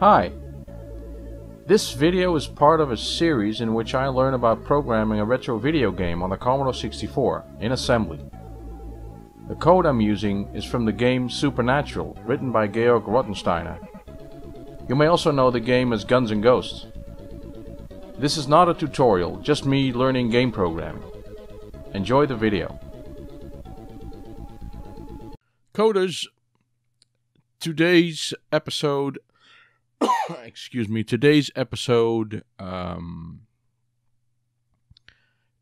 Hi. This video is part of a series in which I learn about programming a retro video game on the Commodore 64 in assembly. The code I'm using is from the game Supernatural, written by Georg Rottensteiner. You may also know the game as Guns and Ghosts. This is not a tutorial, just me learning game programming. Enjoy the video. Coders, today's episode, excuse me, today's episode um,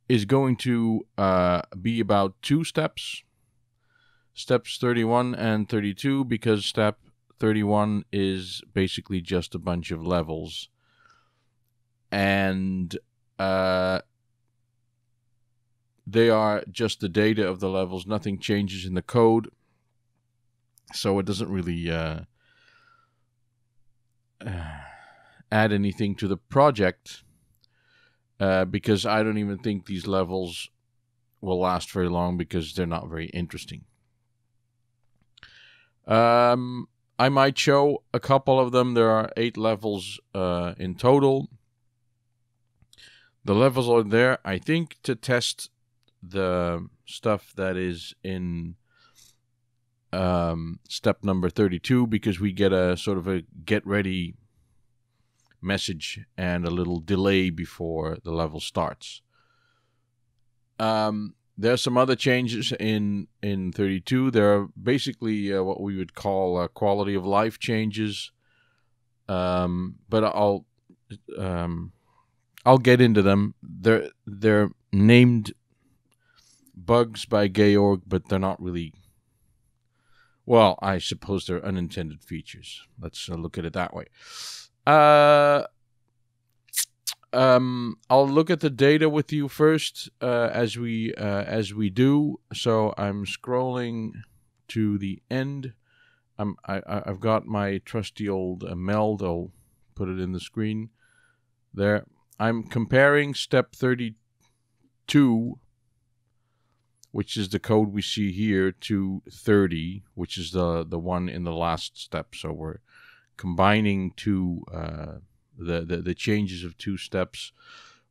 is going to uh, be about two steps. Steps 31 and 32 because step 31 is basically just a bunch of levels. And uh, they are just the data of the levels. Nothing changes in the code. So it doesn't really uh, add anything to the project uh, because I don't even think these levels will last very long because they're not very interesting. Um, I might show a couple of them. There are eight levels uh, in total. The levels are there, I think, to test the stuff that is in um, step number 32 because we get a sort of a get ready message and a little delay before the level starts. Um, there are some other changes in in 32. There are basically uh, what we would call uh, quality of life changes, um, but I'll um, I'll get into them. They're they're named bugs by Georg, but they're not really well, I suppose they're unintended features. Let's uh, look at it that way. Uh, um, I'll look at the data with you first, uh, as we uh, as we do. So I'm scrolling to the end. I'm I I've got my trusty old uh, meld. I'll put it in the screen there. I'm comparing step 32 which is the code we see here, to 30, which is the, the one in the last step. So we're combining two, uh, the, the, the changes of two steps.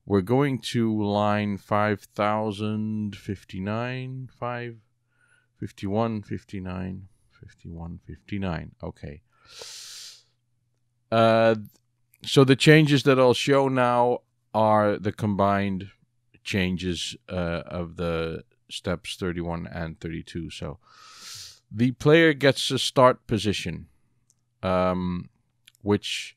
We're going to line 5059, 5, 51, 59, 51, 59. Okay. Uh, so the changes that I'll show now are the combined changes uh, of the steps 31 and 32. So the player gets a start position, um, which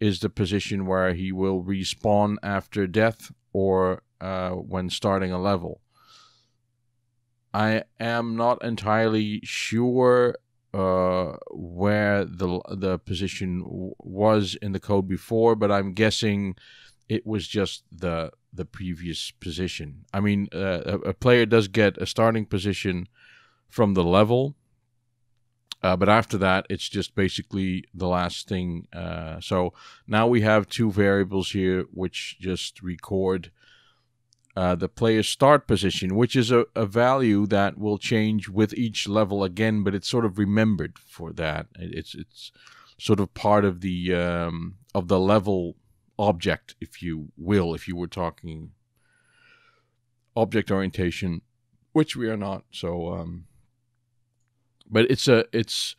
is the position where he will respawn after death or uh, when starting a level. I am not entirely sure uh, where the the position was in the code before, but I'm guessing it was just the the previous position. I mean, uh, a, a, player does get a starting position from the level, uh, but after that, it's just basically the last thing. Uh, so now we have two variables here which just record uh, the player's start position, which is a, a value that will change with each level again, but it's sort of remembered for that. It's it's sort of part of the um, of the level object, if you will, if you were talking object orientation, which we are not. So, um, but it's a it's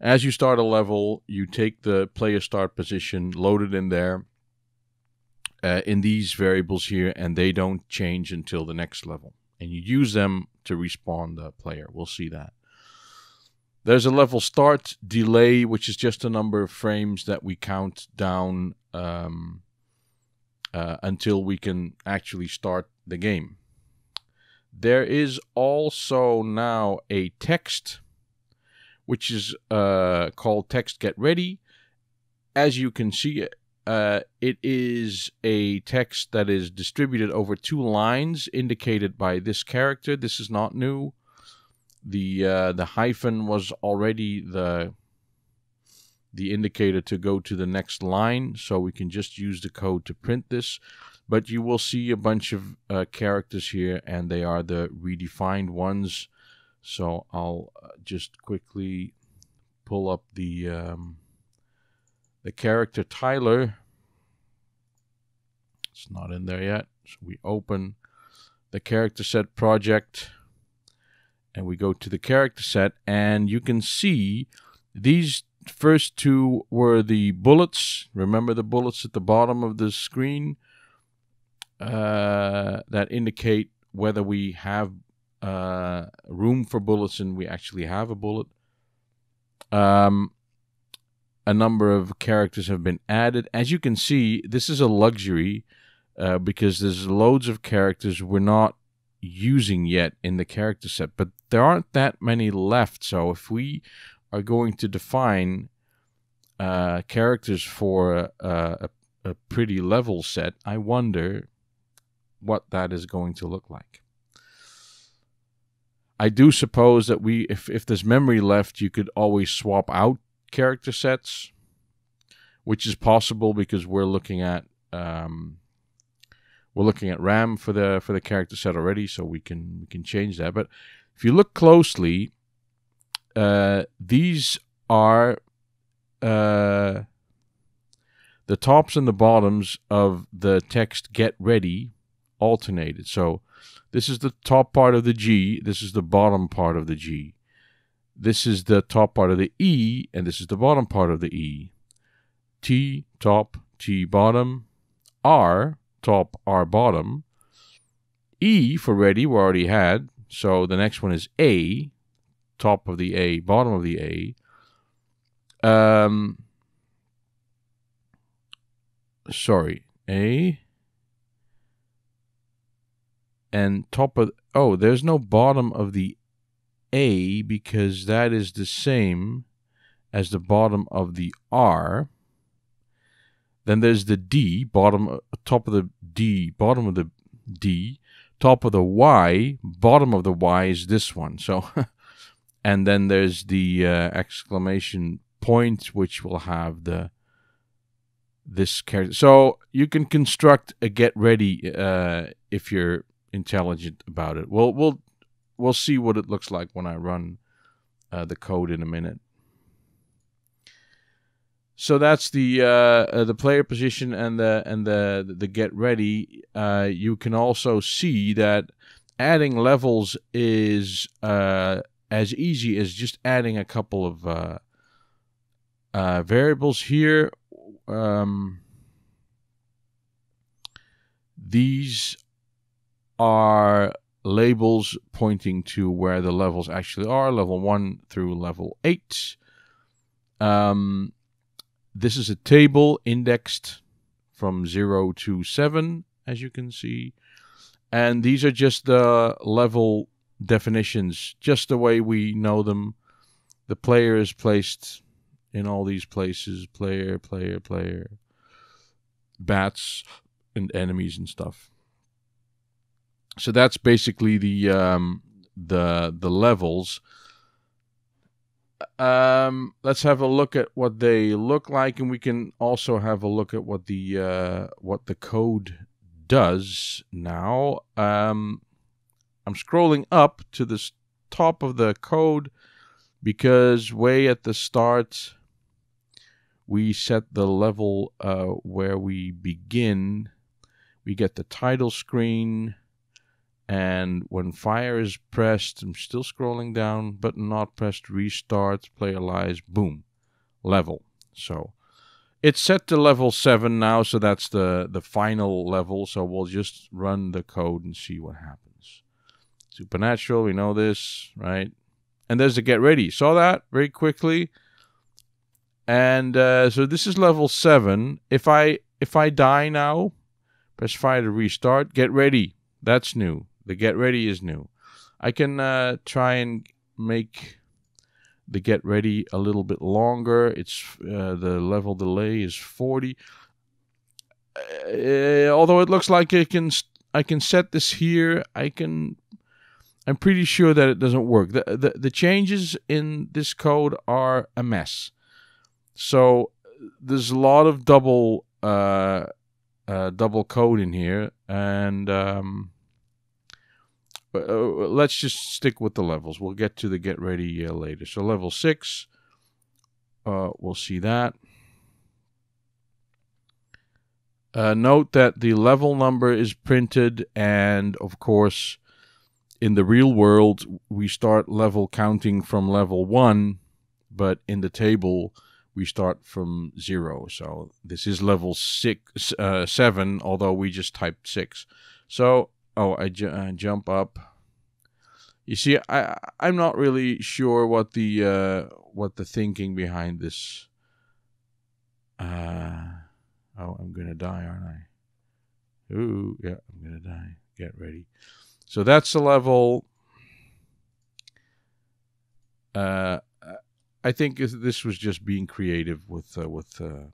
as you start a level, you take the player start position, load it in there. Uh, in these variables here, and they don't change until the next level. And you use them to respawn the player. We'll see that. There's a level start delay, which is just a number of frames that we count down um, uh, until we can actually start the game. There is also now a text, which is uh, called text get ready. As you can see, uh, it is a text that is distributed over two lines indicated by this character. This is not new. The uh, the hyphen was already the the indicator to go to the next line so we can just use the code to print this but you will see a bunch of uh, characters here and they are the redefined ones so I'll uh, just quickly pull up the um, the character Tyler. It's not in there yet. So we open the character set project and we go to the character set and you can see these first two were the bullets. Remember the bullets at the bottom of the screen uh, that indicate whether we have uh, room for bullets and we actually have a bullet. Um, a number of characters have been added. As you can see, this is a luxury uh, because there's loads of characters we're not using yet in the character set, but there aren't that many left. So if we are going to define uh, characters for a, a, a pretty level set, I wonder what that is going to look like. I do suppose that we, if, if there's memory left, you could always swap out character sets, which is possible because we're looking at um, we're looking at RAM for the for the character set already, so we can we can change that. But if you look closely, uh, these are uh, the tops and the bottoms of the text "Get Ready" alternated. So this is the top part of the G. This is the bottom part of the G. This is the top part of the E, and this is the bottom part of the E. T top, T bottom, R top, R bottom. E for ready, we already had. So the next one is A, top of the A, bottom of the A. Um, sorry, A. And top of, oh, there's no bottom of the A because that is the same as the bottom of the R. Then there's the D, bottom, top of the D, bottom of the D top of the Y, bottom of the Y is this one. So, and then there's the uh, exclamation point, which will have the this character. So you can construct a get ready uh, if you're intelligent about it. We'll we'll we'll see what it looks like when I run uh, the code in a minute. So that's the uh, uh, the player position and the and the the get ready. Uh, you can also see that adding levels is uh, as easy as just adding a couple of uh, uh, variables here. Um, these are labels pointing to where the levels actually are, level one through level eight. Um, this is a table indexed from 0 to 7, as you can see. And these are just the level definitions, just the way we know them. The player is placed in all these places player, player, player, bats, and enemies and stuff. So that's basically the um, the the levels um, let's have a look at what they look like, and we can also have a look at what the uh, what the code does now. Um, I'm scrolling up to the top of the code because way at the start we set the level uh, where we begin. We get the title screen and when fire is pressed, I'm still scrolling down, but not pressed, restart, player lies, boom, level. So it's set to level 7 now, so that's the, the final level. So we'll just run the code and see what happens. Supernatural, we know this, right? And there's the get ready. Saw that very quickly. And uh, so this is level 7. If I if I die now, press fire to restart, get ready. That's new. The get ready is new. I can uh, try and make the get ready a little bit longer. It's uh, the level delay is 40. Uh, although it looks like I can I can set this here. I can I'm pretty sure that it doesn't work. The, the the changes in this code are a mess. So there's a lot of double uh, uh, double code in here, and um, uh, let's just stick with the levels. We'll get to the get ready uh, later. So level six, uh, we'll see that. Uh, note that the level number is printed, and of course, in the real world, we start level counting from level one, but in the table, we start from zero. So this is level six, uh, seven, although we just typed six. So, oh, I ju- uh, jump up. You see, I I'm not really sure what the uh, what the thinking behind this. Uh, oh, I'm gonna die, aren't I? Ooh, yeah, I'm gonna die. Get ready. So that's the level. Uh, I think this was just being creative with uh, with uh,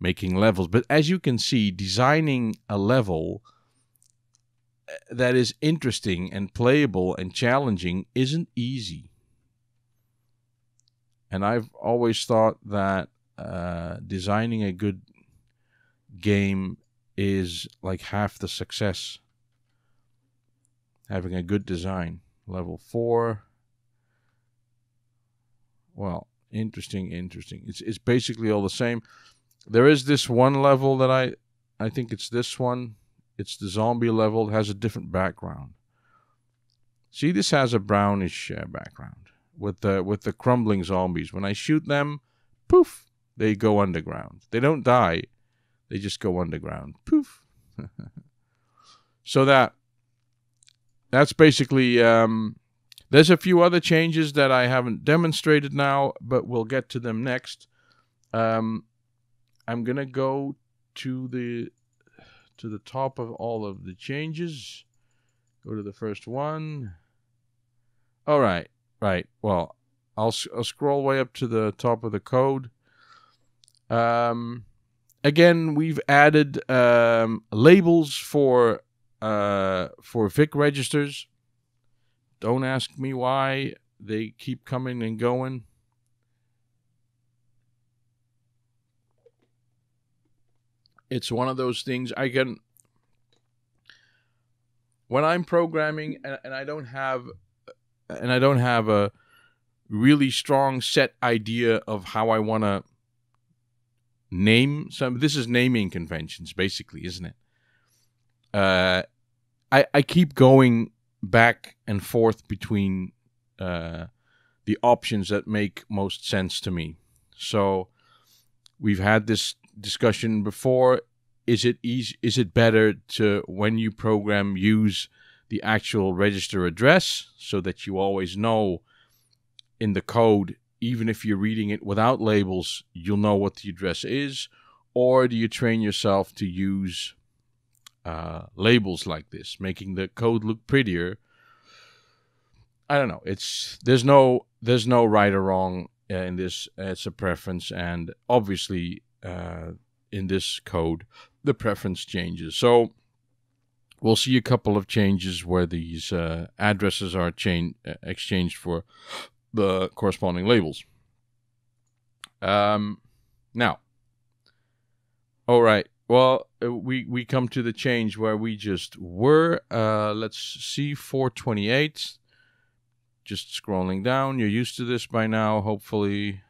making levels. But as you can see, designing a level uh, that is interesting and playable and challenging isn't easy. And I've always thought that uh, designing a good game is like half the success. Having a good design. Level 4 well, interesting, interesting. It's it's basically all the same. There is this one level that I I think it's this one. It's the zombie level. It has a different background. See, this has a brownish uh, background with the with the crumbling zombies. When I shoot them, poof, they go underground. They don't die. They just go underground. Poof. so that that's basically um, there's a few other changes that I haven't demonstrated now, but we'll get to them next. Um, I'm gonna go to the to the top of all of the changes. Go to the first one. All right, right. Well, I'll, I'll scroll way up to the top of the code. Um, again, we've added um, labels for uh, for VIC registers. Don't ask me why they keep coming and going. It's one of those things I can when I'm programming and, and I don't have and I don't have a really strong set idea of how I want to name some this is naming conventions basically isn't it uh i i keep going back and forth between uh, the options that make most sense to me. So we've had this discussion before. Is it easy? Is it better to when you program use the actual register address so that you always know in the code, even if you're reading it without labels, you'll know what the address is? Or do you train yourself to use uh, labels like this, making the code look prettier. I don't know. It's there's no there's no right or wrong uh, in this. It's a preference, and obviously uh, in this code the preference changes. So we'll see a couple of changes where these uh, addresses are chain, uh, exchanged for the corresponding labels. Um, now, all right. Well, uh, we we come to the change where we just were. Uh, let's see, 428. Just scrolling down. You're used to this by now, hopefully.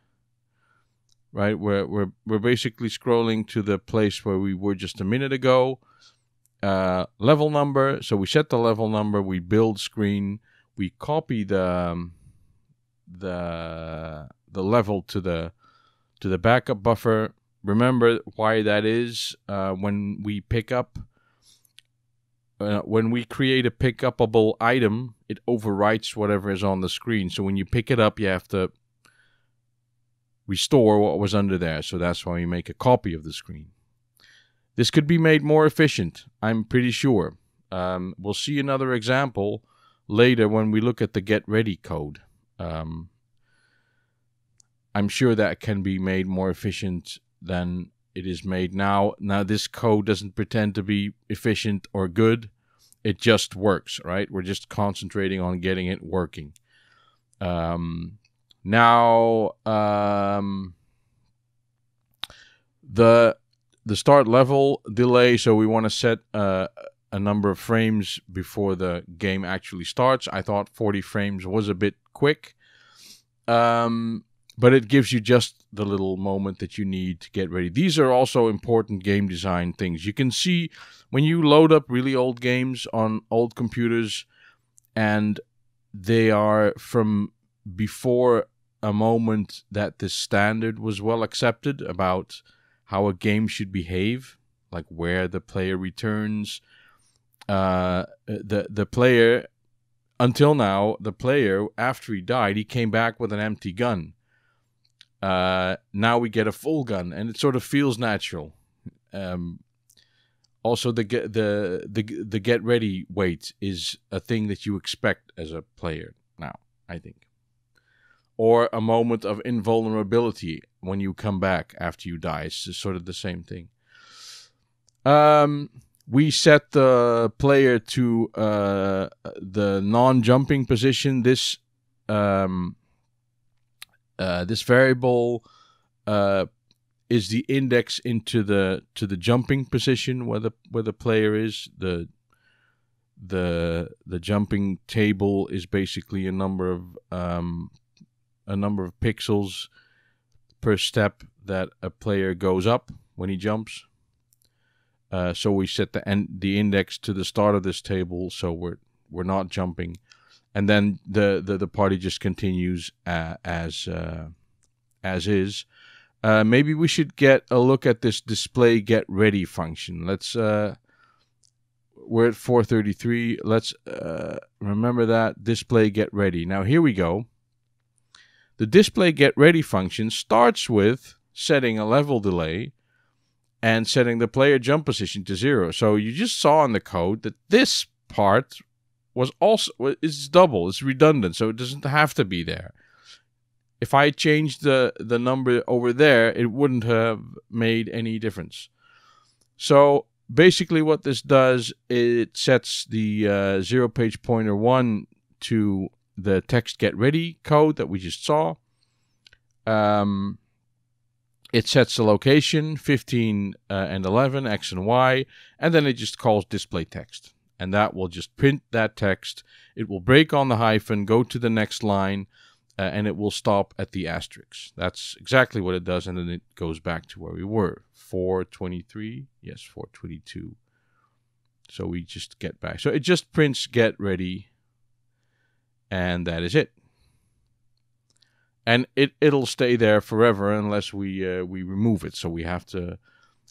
Right, we're we're we're basically scrolling to the place where we were just a minute ago. Uh, level number. So we set the level number. We build screen. We copy the um, the the level to the to the backup buffer remember why that is uh, when we pick up uh, when we create a pickupable item it overwrites whatever is on the screen. So when you pick it up you have to restore what was under there. So that's why we make a copy of the screen. This could be made more efficient i'm pretty sure. Um, we'll see another example later when we look at the get ready code. Um, i'm sure that can be made more efficient than it is made now. Now, this code doesn't pretend to be efficient or good. It just works, right? We're just concentrating on getting it working. Um, now, um, the the start level delay. So we want to set uh, a number of frames before the game actually starts. I thought 40 frames was a bit quick. Um, but it gives you just the little moment that you need to get ready. These are also important game design things. You can see when you load up really old games on old computers and they are from before a moment that this standard was well accepted about how a game should behave, like where the player returns. Uh, the the player until now, the player after he died, he came back with an empty gun. Uh, now we get a full gun, and it sort of feels natural. Um, also, the get the the the get ready wait is a thing that you expect as a player now. I think, or a moment of invulnerability when you come back after you die. It's sort of the same thing. Um, we set the player to uh, the non-jumping position. This um, uh, this variable uh, is the index into the to the jumping position where the where the player is. The the the jumping table is basically a number of um, a number of pixels per step that a player goes up when he jumps. Uh, so we set the en- the index to the start of this table, so we're we're not jumping, and then the the, the party just continues uh, as uh, as is. Uh, maybe we should get a look at this display get ready function. Let's uh, we're at 433. Let's uh, remember that display get ready. Now here we go. The display get ready function starts with setting a level delay and setting the player jump position to zero. So you just saw in the code that this part was also is double, it's redundant, so it doesn't have to be there if I changed the, the number over there, it wouldn't have made any difference. So basically what this does, it sets the uh, zero page pointer 1 to the text get ready code that we just saw. Um, it sets the location 15 uh, and 11, X and Y, and then it just calls display text. And that will just print that text. It will break on the hyphen, go to the next line, uh, and it will stop at the asterisk. That's exactly what it does, and then it goes back to where we were 423. Yes, 422. So we just get back. So it just prints get ready, and that is it. And it it'll stay there forever unless we uh, we remove it. So we have to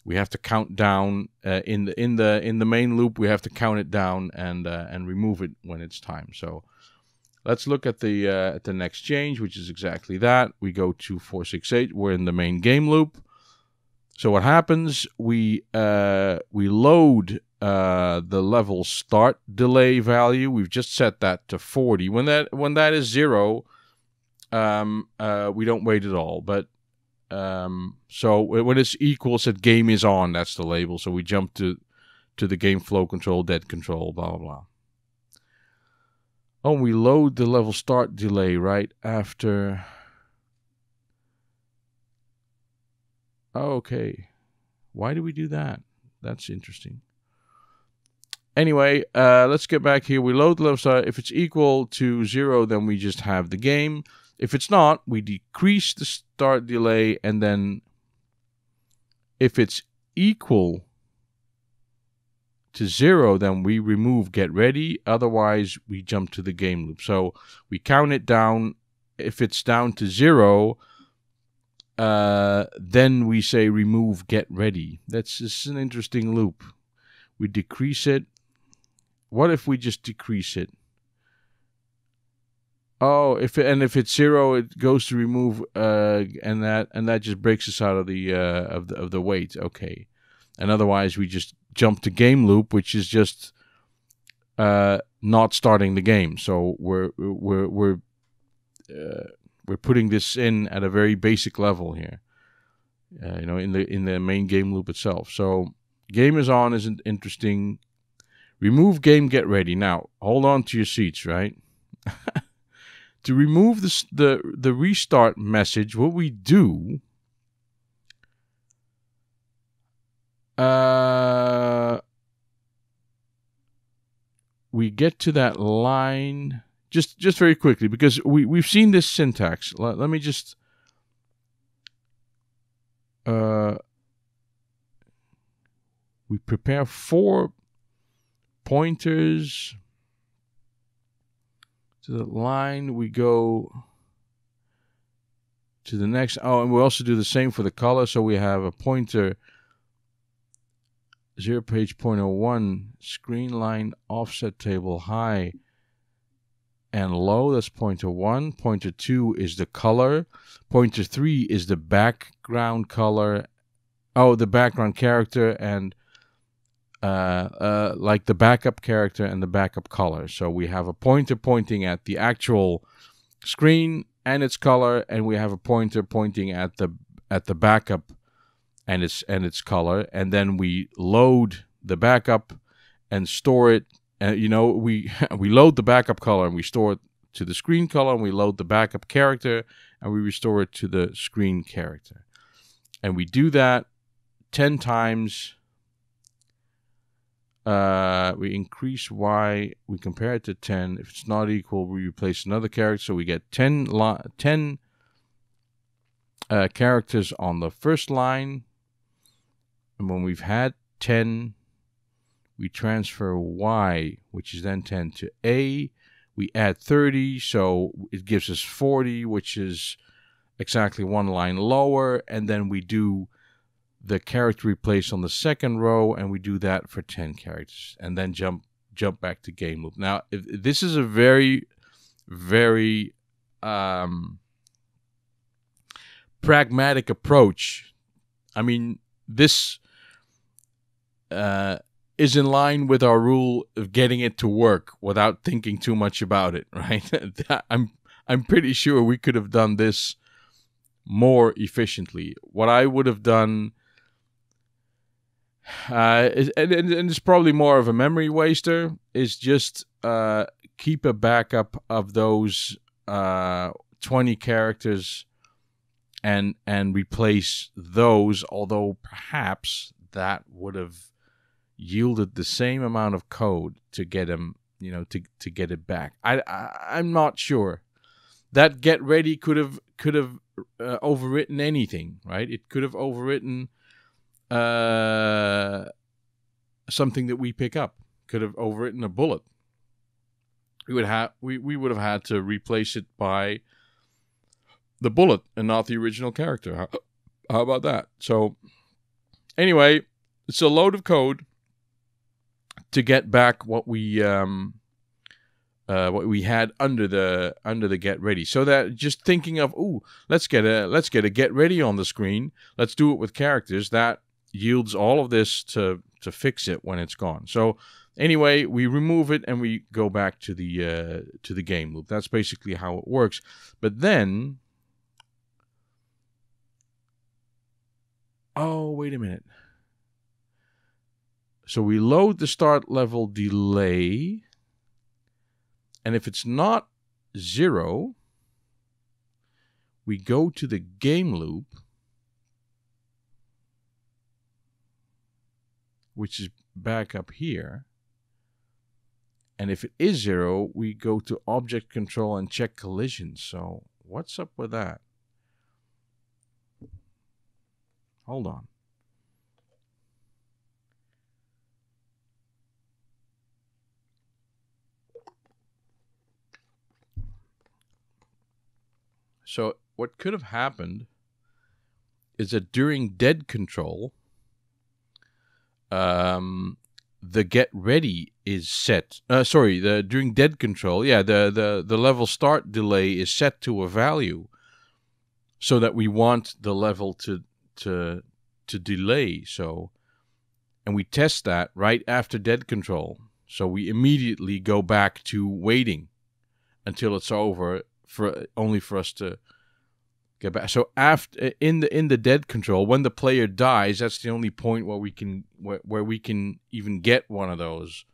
we have to count down uh, in the in the in the main loop. We have to count it down and uh, and remove it when it's time. So Let's look at the uh, at the next change, which is exactly that. We go to 468. We're in the main game loop. So what happens? We uh, we load uh, the level start delay value. We've just set that to 40. When that when that is zero, um, uh, we don't wait at all. But um, so when it's equal, said game is on. That's the label. So we jump to to the game flow control, dead control, blah blah blah. Oh, we load the level start delay right after. Oh, okay. Why do we do that? That's interesting. Anyway, uh, let's get back here. We load the level start. If it's equal to zero, then we just have the game. If it's not, we decrease the start delay, and then if it's equal to zero, then we remove get ready. Otherwise, we jump to the game loop. So we count it down. If it's down to zero, uh, then we say remove get ready. That's just an interesting loop. We decrease it. What if we just decrease it? Oh, if it, and if it's zero, it goes to remove, uh, and that and that just breaks us out of the uh, of the of the wait. Okay, and otherwise we just jump to game loop, which is just uh, not starting the game. So we're we're we're uh, we're putting this in at a very basic level here. Uh, you know, in the in the main game loop itself. So game is on isn't interesting. Remove game get ready. Now hold on to your seats, right? to remove this, the the restart message, what we do Uh, we get to that line just just very quickly because we we've seen this syntax. Let, let me just uh, we prepare four pointers to the line. We go to the next. Oh, and we also do the same for the color. So we have a pointer zero page point oh one screen line offset table high and low. That's pointer oh one. Pointer oh two is the color. Pointer oh three is the background color. Oh, the background character and uh, uh, like the backup character and the backup color. So we have a pointer pointing at the actual screen and its color, and we have a pointer pointing at the at the backup and its and its color, and then we load the backup and store it. And you know, we we load the backup color and we store it to the screen color, and we load the backup character and we restore it to the screen character. And we do that ten times uh, we increase y, we compare it to 10. If it's not equal, we replace another character. So we get 10, li- 10 uh, characters on the first line. And when we've had 10, we transfer y, which is then 10 to a. We add 30, so it gives us 40, which is exactly one line lower. And then we do the character we place on the second row, and we do that for 10 characters, and then jump jump back to game loop. Now, if, this is a very, very um, pragmatic approach. I mean, this uh, is in line with our rule of getting it to work without thinking too much about it, right? I'm I'm pretty sure we could have done this more efficiently. What I would have done uh, and, and, it's probably more of a memory waster. Is just uh, keep a backup of those uh, twenty characters, and and replace those. Although perhaps that would have yielded the same amount of code to get them, you know, to to get it back. I, I I'm not sure. That get ready could have could have uh, overwritten anything, right? It could have overwritten uh, something that we pick up. Could have overwritten a bullet. We would have we, we would have had to replace it by the bullet and not the original character. How, how about that? So anyway, it's a load of code to get back what we um, uh, what we had under the under the get ready. So that just thinking of, oh, let's get a let's get a get ready on the screen. Let's do it with characters. That yields all of this to to fix it when it's gone. So anyway, we remove it and we go back to the uh, to the game loop. That's basically how it works. But then, oh wait a minute. So we load the start level delay, and if it's not zero, we go to the game loop which is back up here. And if it is zero, we go to object control and check collisions. So what's up with that? Hold on. So what could have happened is that during dead control, um, the get ready is set. Uh, sorry, the during dead control, yeah, the, the the level start delay is set to a value, so that we want the level to to to delay. So, and we test that right after dead control. So we immediately go back to waiting until it's over for only for us to get back. So after in the in the dead control, when the player dies, that's the only point where we can where, where we can even get one of those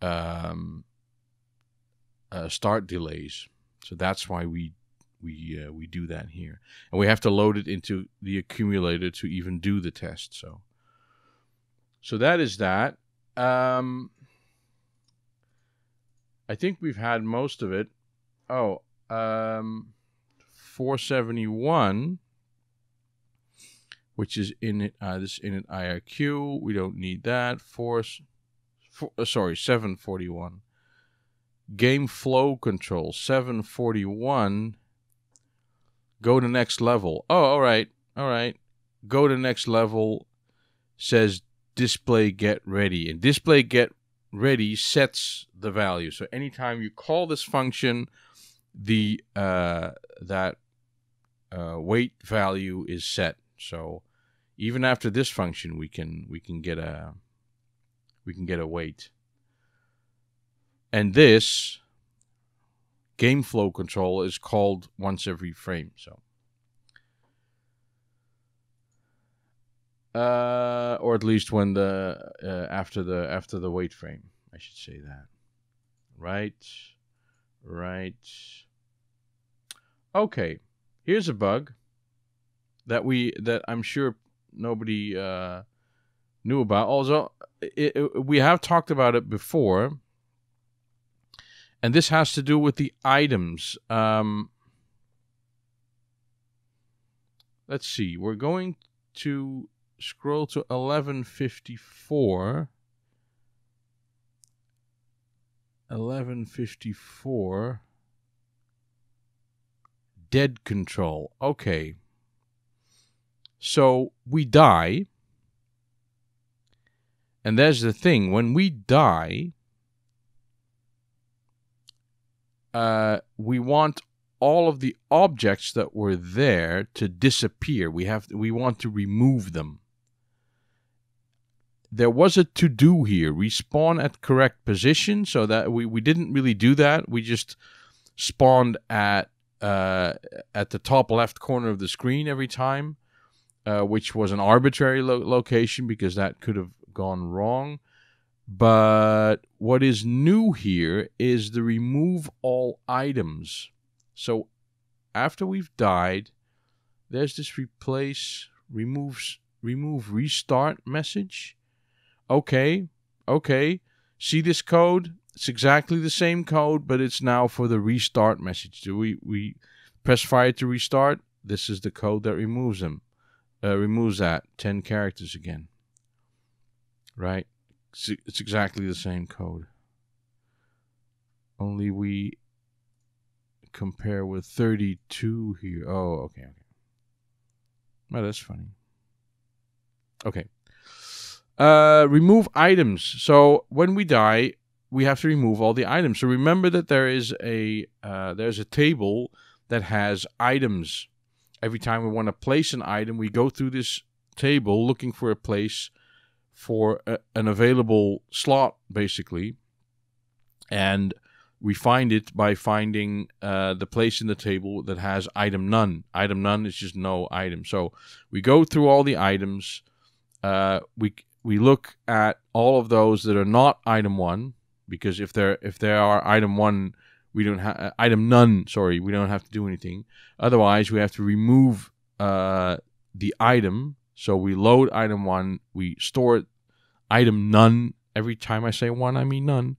um, uh, start delays. So that's why we we uh, we do that here, and we have to load it into the accumulator to even do the test. So so that is that. Um, I think we've had most of it. Oh, um, 471, which is in uh, this init IRQ. We don't need that. Force, for, uh, sorry, 741. Game flow control 741. Go to next level. Oh, all right, all right. Go to next level. Says display get ready, and display get ready sets the value. So anytime you call this function, the uh, that uh, wait value is set. So even after this function, we can we can get a we can get a wait. And this game flow control is called once every frame. So. Uh, or at least when the uh, after the after the wait frame, I should say that. Right, right. Okay, here's a bug that we that I'm sure nobody uh, knew about. Also, it, it, we have talked about it before, and this has to do with the items. Um, let's see. We're going to scroll to 1154. 1154. Dead control. Okay. So we die. And there's the thing when we die, uh, we want all of the objects that were there to disappear. We have we want to remove them. There was a to do here: respawn at correct position. So that we, we didn't really do that. We just spawned at uh, at the top left corner of the screen every time, uh, which was an arbitrary lo- location because that could have gone wrong. But what is new here is the remove all items. So after we've died, there's this replace, removes, remove, restart message. Okay, okay. See this code? It's exactly the same code, but it's now for the restart message. Do we we press fire to restart? This is the code that removes them. Uh, removes that 10 characters again. Right? It's, it's exactly the same code. Only we compare with 32 here. Oh, okay, okay. Well, that's funny. Okay. Uh, remove items. So when we die, we have to remove all the items. So remember that there is a uh, there's a table that has items. Every time we want to place an item, we go through this table looking for a place for a, an available slot, basically, and we find it by finding uh, the place in the table that has item none. Item none is just no item. So we go through all the items. Uh, we we look at all of those that are not item one because if there if there are item one, we don't have uh, item none. Sorry, we don't have to do anything. Otherwise, we have to remove uh, the item. So we load item one, we store item none. Every time I say one, I mean none.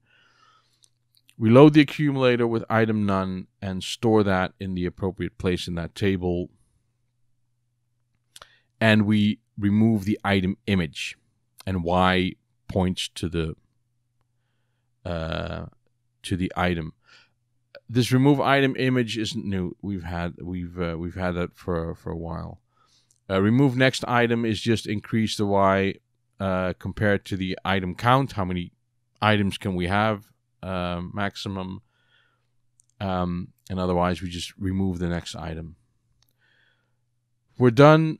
We load the accumulator with item none and store that in the appropriate place in that table. And we remove the item image. And Y points to the uh, to the item. This remove item image isn't new. We've had we've uh, we've had that for for a while. Uh, remove next item is just increase the Y uh, compared to the item count. How many items can we have uh, maximum? Um, and otherwise, we just remove the next item. We're done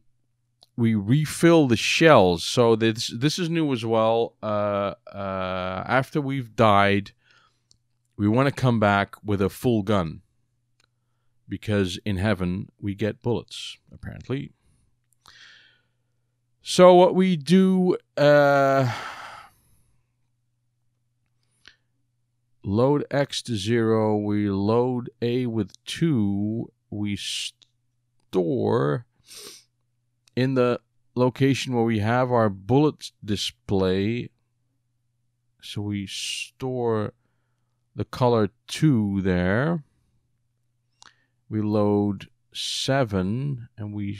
we refill the shells. So this this is new as well. Uh, uh, after we've died, we want to come back with a full gun because in heaven we get bullets apparently. So what we do. Uh, load X to zero, we load A with two, we store in the location where we have our bullet display, so we store the color 2 there. We load 7 and we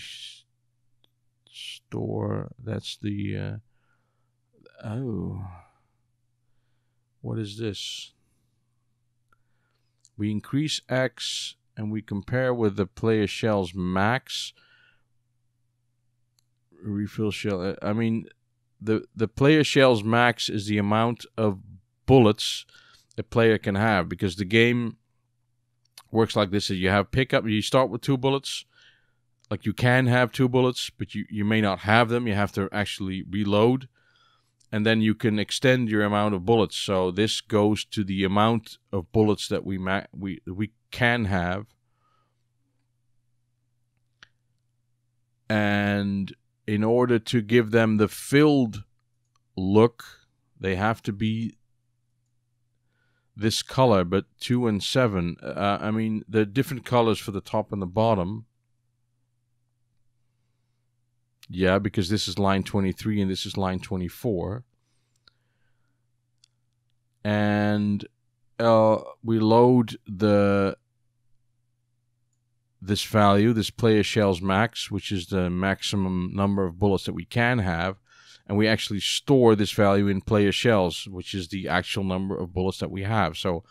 store. That's the. Uh, oh. What is this? We increase X and we compare with the player shells max. Refill shell. I mean, the the player shells max is the amount of bullets a player can have because the game works like this: is you have pickup. You start with two bullets. Like you can have two bullets, but you, you may not have them. You have to actually reload and then you can extend your amount of bullets. So this goes to the amount of bullets that we ma- we we can have, and in order to give them the filled look, they have to be this color. But two and seven, uh, I mean, the different colors for the top and the bottom. Yeah, because this is line 23 and this is line 24. And uh, we load the this value, this player shells max, which is the maximum number of bullets that we can have, and we actually store this value in player shells, which is the actual number of bullets that we have. So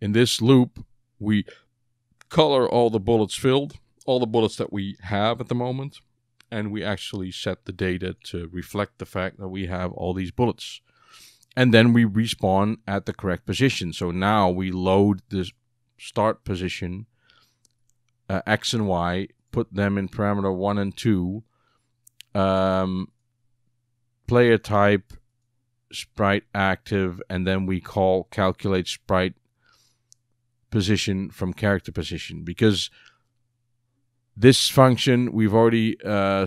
in this loop, we color all the bullets filled, all the bullets that we have at the moment, and we actually set the data to reflect the fact that we have all these bullets. And then we respawn at the correct position. So now we load the start position, uh, X and Y, put them in parameter 1 and 2, um, player type, sprite active, and then we call calculate sprite position from character position because this function, we've already uh,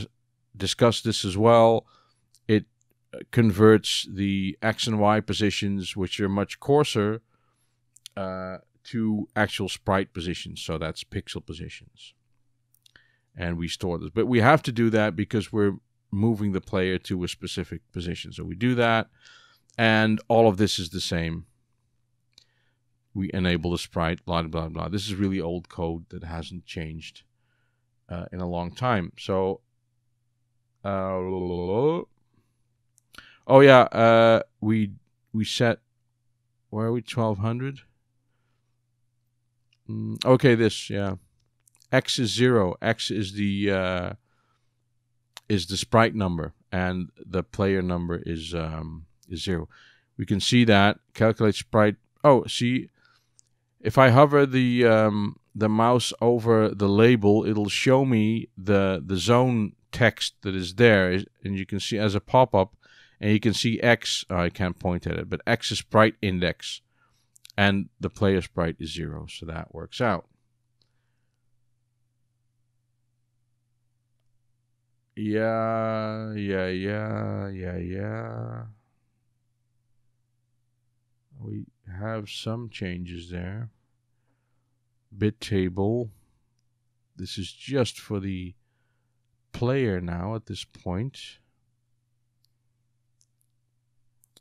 discussed this as well. It converts the X and Y positions, which are much coarser, uh, to actual sprite positions. So that's pixel positions. And we store this. But we have to do that because we're moving the player to a specific position. So we do that. And all of this is the same. We enable the sprite, blah, blah, blah. This is really old code that hasn't changed uh, in a long time. So, uh, oh yeah, uh, we we set where are we? Twelve hundred. Mm, okay, this yeah. X is zero. X is the uh, is the sprite number, and the player number is um, is zero. We can see that calculate sprite. Oh, see, if I hover the um, the mouse over the label, it'll show me the the zone text that is there, and you can see as a pop up, and you can see X. Oh, I can't point at it, but X is sprite index, and the player sprite is zero, so that works out. Yeah, yeah, yeah, yeah, yeah. We have some changes there bit table. This is just for the player now at this point.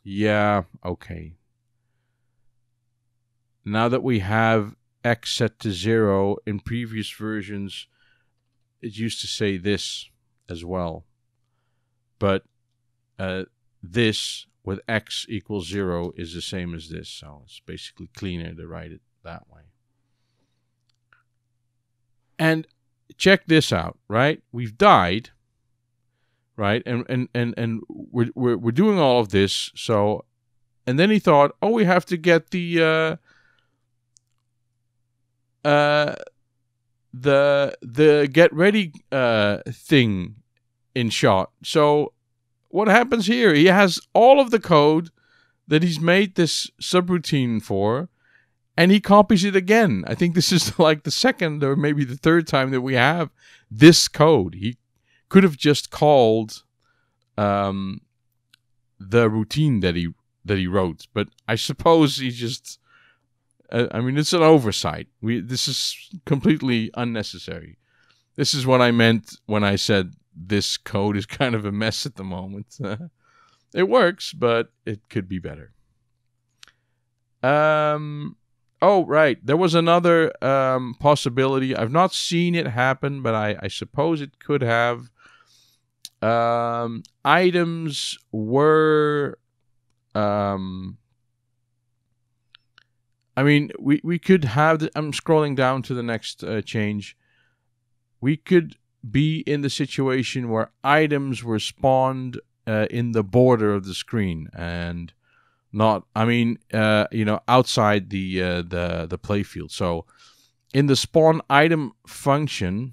Yeah, okay. Now that we have x set to 0, in previous versions, it used to say this as well. But uh, this with x equals 0 is the same as this, so it's basically cleaner to write it that way. And check this out, right? We've died, right? And and and and we're we're, we're doing all of this. So, and then he thought, oh, we have to get the uh, uh, the the get ready uh thing in shot. So, what happens here? He has all of the code that he's made this subroutine for and he copies it again. I think this is like the second or maybe the third time that we have this code. He could have just called um, the routine that he that he wrote, but I suppose he just. Uh, I mean, it's an oversight. We this is completely unnecessary. This is what I meant when I said this code is kind of a mess at the moment. it works, but it could be better. Um, Oh, right. There was another um, possibility. I've not seen it happen, but I, I suppose it could have. Um, items were. Um, I mean, we, we could have. The, I'm scrolling down to the next uh, change. We could be in the situation where items were spawned uh, in the border of the screen and not. I mean, uh, you know, outside the uh, the the playfield. So, in the spawn item function,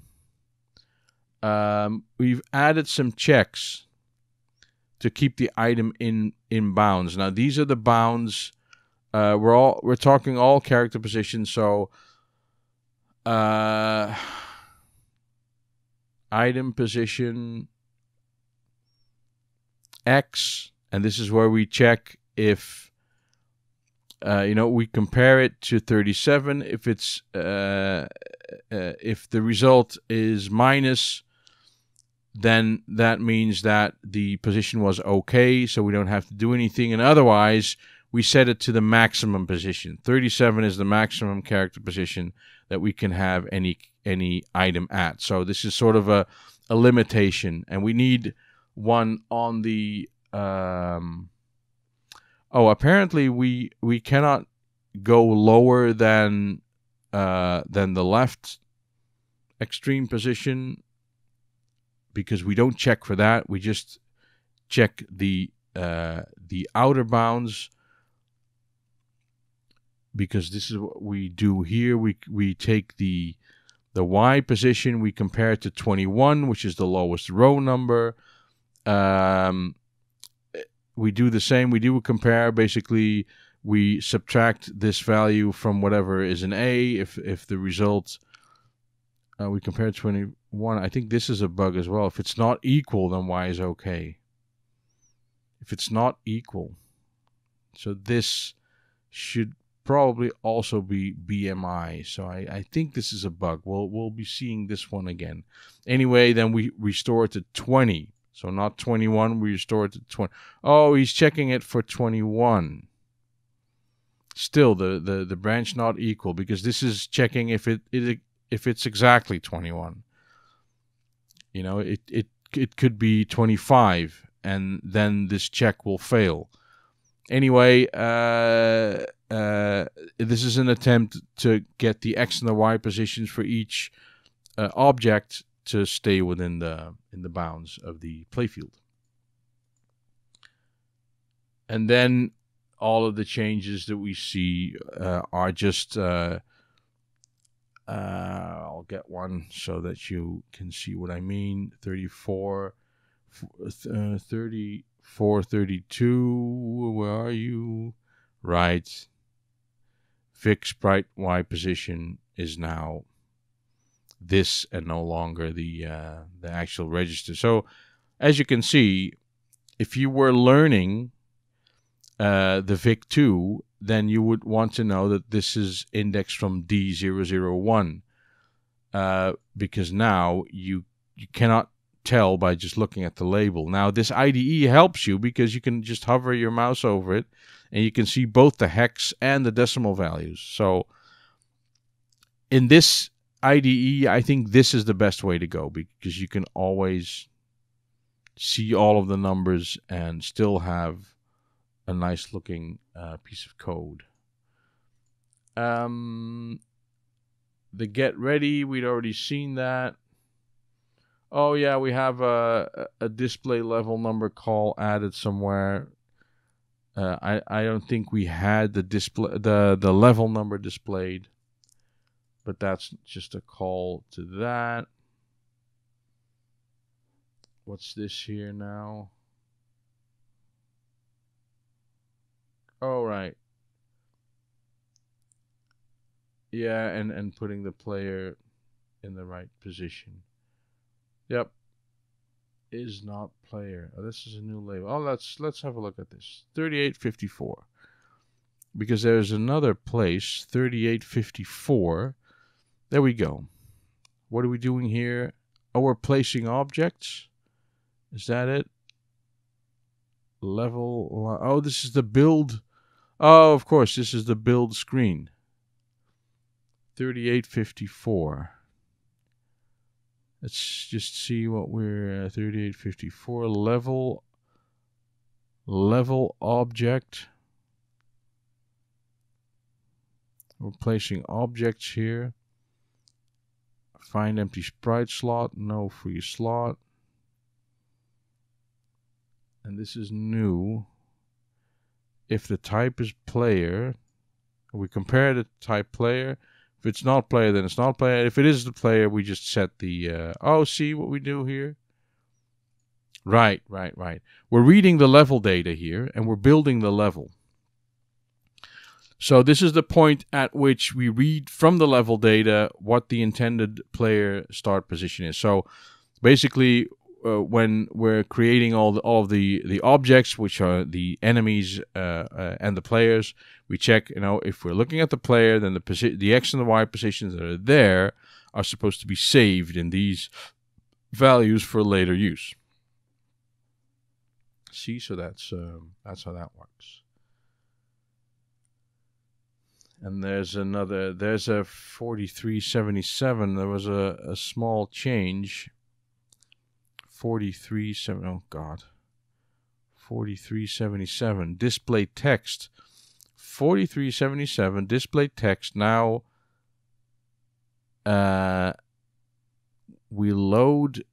um, we've added some checks to keep the item in in bounds. Now, these are the bounds uh, we're all we're talking all character positions, so uh, item position X, and this is where we check if uh, you know we compare it to 37. If it's uh, uh, if the result is minus, then that means that the position was okay, so we don't have to do anything, and otherwise we set it to the maximum position. 37 is the maximum character position that we can have any any item at. So this is sort of a, a limitation, and we need one on the. Um, oh, apparently we we cannot go lower than uh, than the left extreme position because we don't check for that. We just check the uh, the outer bounds because this is what we do here. We we take the the Y position, we compare it to 21, which is the lowest row number. Um, we do the same. We do a compare. Basically, we subtract this value from whatever is an A. If if the result uh, we compare 21, I think this is a bug as well. If it's not equal, then Y is okay. If it's not equal, so this should probably also be BMI. So I, I think this is a bug. We'll we'll be seeing this one again. Anyway, then we restore it to 20. So not 21, we restore it to 20. Oh, he's checking it for 21. Still, the, the, the branch not equal because this is checking if it, it if it's exactly 21. You know, it, it it could be 25 and then this check will fail. Anyway, uh, uh, this is an attempt to get the x and the y positions for each uh, object to stay within the in the bounds of the playfield. And then all of the changes that we see uh, are just. Uh, uh, I'll get one so that you can see what I mean. 34, uh, 34, 32. Where are you? Right fixed sprite Y position is now this and no longer the uh, the actual register. So as you can see, if you were learning uh, the VIC2, then you would want to know that this is indexed from D001 uh, because now you you cannot tell by just looking at the label. Now this IDE helps you because you can just hover your mouse over it and you can see both the hex and the decimal values. So in this IDE, I think this is the best way to go because you can always see all of the numbers and still have a nice looking uh, piece of code. Um, the get ready, we'd already seen that. Oh yeah, we have a, a display level number call added somewhere. Uh, I I don't think we had the display the the level number displayed, but that's just a call to that. What's this here now? Oh right. Yeah, and and putting the player in the right position. Yep is not player. Oh, this is a new label. Oh, let's let's have a look at this. 3854. Because there's another place, 3854. There we go. What are we doing here? Oh, we're placing objects. Is that it? Level. Oh, this is the build. Oh, of course, this is the build screen. 3854. Let's just see what we're uh, 3854 level level object. We're placing objects here. Find empty sprite slot, no free slot. And this is new. If the type is player, we compare the type player if it's not player, then it's not player. If it is the player, we just set the. Uh, oh, see what we do here? Right, right, right. We're reading the level data here and we're building the level. So this is the point at which we read from the level data what the intended player start position is. So basically, uh, when we're creating all the, all the the objects, which are the enemies uh, uh, and the players, we check. You know, if we're looking at the player, then the posi- the x and the y positions that are there are supposed to be saved in these values for later use. See, so that's um, that's how that works. And there's another. There's a 4377. There was a, a small change 43 7 oh god. 4377 display text. 4377 display text. Now uh we load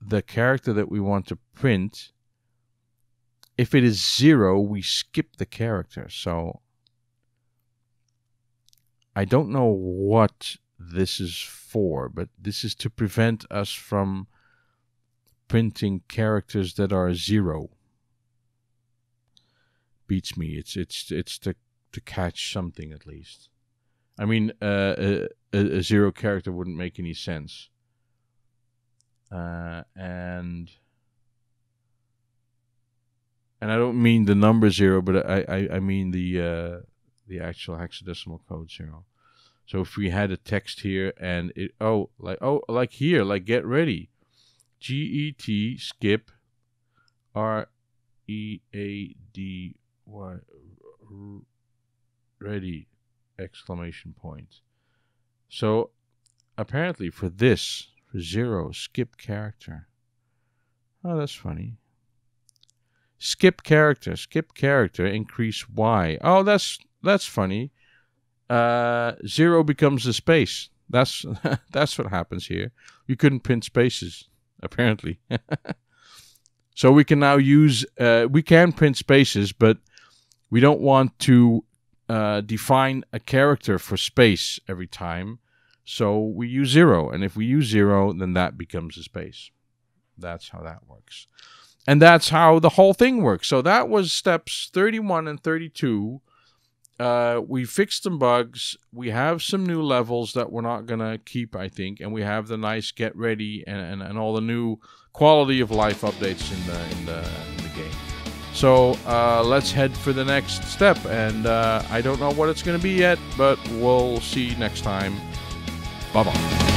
the character that we want to print. If it is zero we skip the character. So I don't know what this is for but this is to prevent us from printing characters that are zero beats me. It's it's it's to to catch something at least. I mean, uh, a, a, zero character wouldn't make any sense. Uh, and and I don't mean the number zero, but I I, I mean the uh, the actual hexadecimal code zero. So if we had a text here and it oh like oh like here like get ready, G E T skip R E A D Y ready exclamation point. So apparently for this for zero skip character. Oh, that's funny. Skip character, skip character, increase Y. Oh, that's that's funny. Uh, zero becomes a space. That's that's what happens here. You couldn't print spaces apparently. so we can now use, uh, we can print spaces, but we don't want to uh, define a character for space every time. So we use zero. And if we use zero, then that becomes a space. That's how that works. And that's how the whole thing works. So that was steps 31 and 32 uh, we fixed some bugs. We have some new levels that we're not gonna keep, I think, and we have the nice get ready and, and, and all the new quality of life updates in the in the, in the game. So uh, let's head for the next step, and uh, I don't know what it's gonna be yet, but we'll see next time. Bye bye.